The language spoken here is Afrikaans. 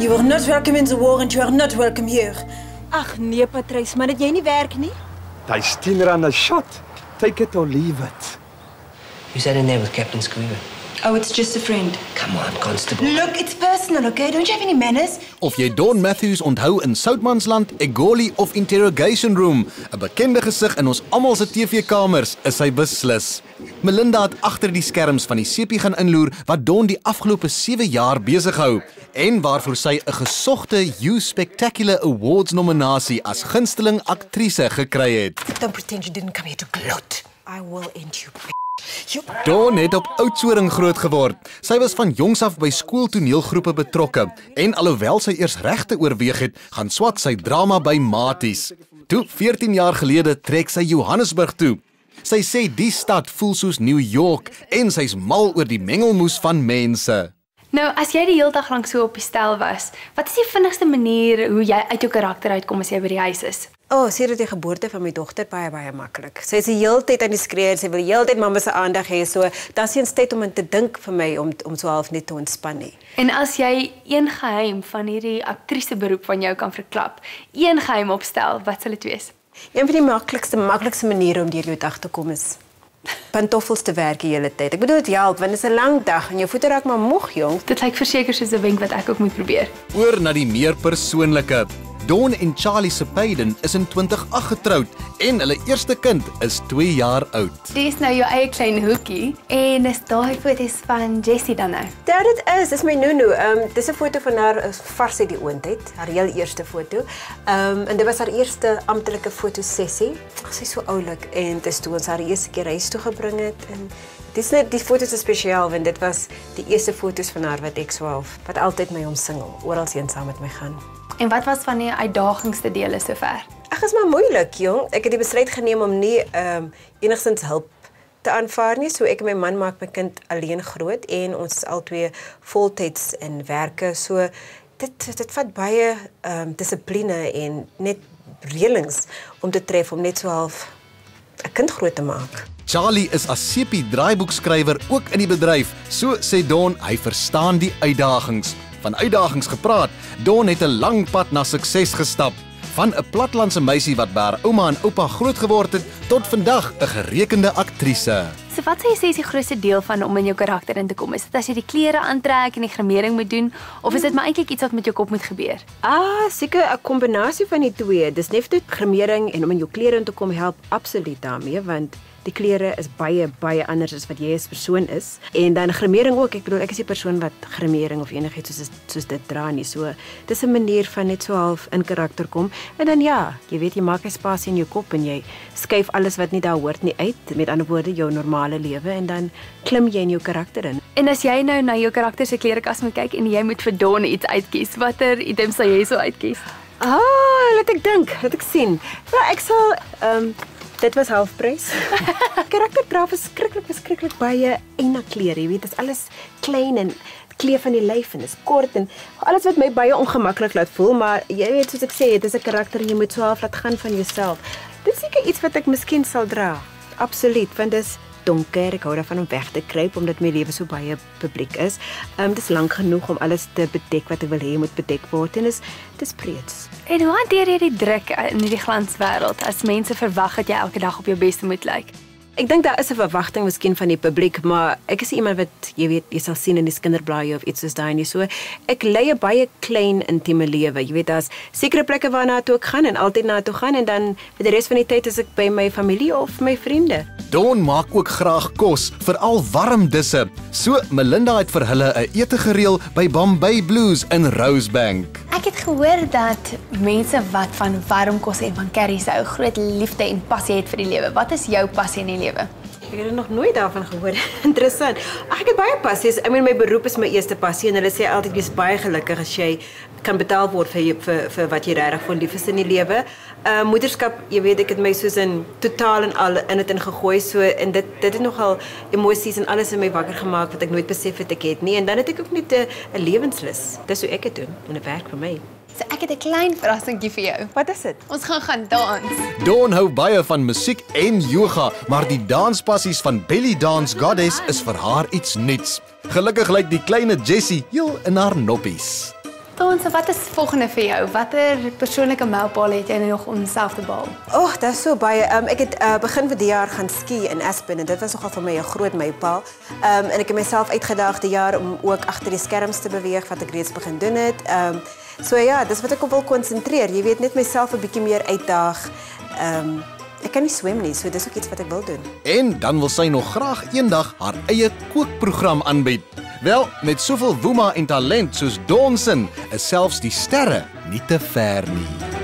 You are not welcome in the war and you are not welcome here. Ag nee, Patrice, maar dit jy nie werk nie. Hy's 10 rand 'n shot. Take it or leave it. Who's that in there with Captain Squealer? Oh, it's just a friend. Come on, Constable. Look, it's personal, okay? Don't you have any manners? Of jy Don Matthews onthou in Soutmansland, Egoli of Interrogation Room, 'n bekende gesig in ons almal se TV-kamers, is hy beslis. Melinda het agter die skerms van die sepie gaan inloer wat Don die afgelope 7 jaar besig hou en waarvoor sy 'n gesogte You Spectacular Awards nominasie as gunsteling aktrise gekry het. Don't pretend you didn't come here to gloat. I will end you. Dawn het op Oudtshoorn groot geword. Sy was van jongs af by skooltoneelgroepe betrokke en alhoewel sy eers regte oorweeg het, gaan swat sy drama by Maties. Toe 14 jaar gelede trek sy Johannesburg toe. Sy sê die stad voel soos New York en sy's mal oor die mengelmoes van mense. Nou, as jy die hele dag lank so op die stel was, wat is die vinnigste manier hoe jy uit jou karakter uitkom as jy by die huis is? O, oh, sedert die geboorte van my dogter baie baie maklik. Sy is die hele tyd aan die skree, sy wil die hele tyd mamma se aandag hê, so daar's nie eens tyd om aan te dink vir my om om so half net te ontspan nie. En as jy een geheim van hierdie aktrise beroep van jou kan verklap, een geheim opstel, wat sal dit wees? Een van die maklikste maklikste maniere om deur jou dag te kom is pantoffels te werk die hele tyd. Ek bedoel dit help want dit is 'n lang dag en jou voete raak maar moeg, jong. Dit lyk verseker soos 'n wenk wat ek ook moet probeer. Oor na die meer persoonlike. Dawn en Charlie Sepayden is in 2008 getroud en hulle eerste kind is 2 jaar oud. Dis nou jou eie klein hoekie en is daai foto's van Jessie dan nou. Ja, dit is, dis my Nunu. Ehm um, dis 'n foto van haar is vars uit die oondheid, haar heel eerste foto. Ehm um, en dit was haar eerste amptelike fotosessie. Ag, sy is so oulik en dit is toe ons haar eerste keer huis toe gebring het en dis net die foto's is spesiaal want dit was die eerste foto's van haar wat ek so half wat altyd my omsingel, oral heen saam met my gaan. En wat was van die uitdagingste dele sover? Ag, is maar moeilik, jong. Ek het die besluit geneem om nie ehm um, enigstens hulp te aanvaar nie. So ek en my man maak my kind alleen groot en ons is albei voltyds in werke. So dit dit vat baie ehm um, dissipline en net reëlings om te tref om net so half 'n kind groot te maak. Charlie is as sepie draaiboekskrywer ook in die bedryf. So sê Dawn, hy verstaan die uitdagings. Van uitdagings gepraat, Dawn het 'n lang pad na sukses gestap. Van 'n platlandse meisie wat by haar ouma en oupa groot geword het tot vandag 'n gerekende aktrise. So wat sê jy sê is die grootste deel van om in jou karakter in te kom? Is dit as jy die klere aantrek en die grimering moet doen of is dit maar eintlik iets wat met jou kop moet gebeur? Ah, seker 'n kombinasie van die twee. Dis net dit grimering en om in jou klere in te kom help absoluut daarmee want die klere is baie baie anders as wat jy as persoon is. En dan grimering ook. Ek bedoel ek is 'n persoon wat grimering of enigiets soos soos dit dra nie. So dis 'n manier van net so half in karakter kom. En dan ja, jy weet jy maak 'n spasie in jou kop en jy skuif alles wat nie daar hoort nie uit. Met ander woorde jou normale lewe en dan klim jy in jou karakter in. En as jy nou na jou karakter se klerekas moet kyk en jy moet vir Dawn iets uitkies, watter items sal jy sou uitkies? Ah, laat ek dink, laat ek sien. Nou ek sal ehm um, dit was halfprys. karakter dra verskriklik verskriklik baie eina klere, jy weet, dit is alles klein en kleef van die lyf en is kort en alles wat my baie ongemaklik laat voel, maar jy weet soos ek sê, dit is 'n karakter jy moet so half laat gaan van jouself. Dit is seker iets wat ek miskien sal dra. Absoluut, want dit is donker. Ek hou daarvan om weg te kruip omdat my lewe so baie publiek is. Ehm um, dis lank genoeg om alles te bedek wat ek wil hê moet bedek word en is dis preets. En hoe hanteer jy die druk in hierdie glanswêreld as mense verwag dat jy elke dag op jou beste moet lyk? Ek dink daar is 'n verwagting miskien van die publiek, maar ek is iemand wat jy weet, jy sal sien in die kinderblaaie of iets soos daai nie. So ek lei 'n baie klein intieme lewe. Jy weet daar's sekere plekke waarna toe ek gaan en altyd na toe gaan en dan vir die res van die tyd is ek by my familie of my vriende. Dawn maak ook graag kos, veral warm disse. So Melinda het vir hulle 'n ete gereël by Bombay Blues in Rosebank. Ek het gehoor dat mense wat van warm kos en van curries hou, groot liefde en passie het vir die lewe. Wat is jou passie in die lewe? Ek het nog nooit daarvan gehoor. Interessant. Ek het baie passies. My beroep is my eerste passie en hulle sê altyd jy's baie gelukkig as jy kan betaal word vir wat jy regtig van lief is in die lewe. Uh moederskap, jy weet ek het my soos in totaal en al in dit ingegooi so en dit dit het nogal emosies en alles in my wakker gemaak wat ek nooit besef het ek het nie en dan het ek ook net 'n 'n lewenslus. Dis hoe ek dit doen en dit werk vir my. Ek het 'n klein verrassingkie vir jou. Wat is dit? Ons gaan gaan dans. Dawn hou baie van musiek en yoga, maar die danspassies van Belly Dance Goddess is vir haar iets nuuts. Gelukkig lyk die kleine Jessie heel in haar noppies. Dawn, so wat is volgende vir jou? Watter persoonlike mylpaal het jy nog om self te behaal? Ag, oh, daar's so baie. Um, ek het uh, begin vir die jaar gaan ski in Aspen en dit was nogal vir my 'n groot mylpaal. Um, en ek het myself uitgedaag die jaar om ook agter die skerms te beweeg wat ek reeds begin doen het. Um, so ja, dis wat ek op wil konsentreer. Jy weet net myself 'n bietjie meer uitdaag. Um, ek kan nie swem nie, so dis ook iets wat ek wil doen. En dan wil sy nog graag eendag haar eie kookprogram aanbied. Wel, met soveel woema en talent soos se, is selfs die sterre nie te ver nie.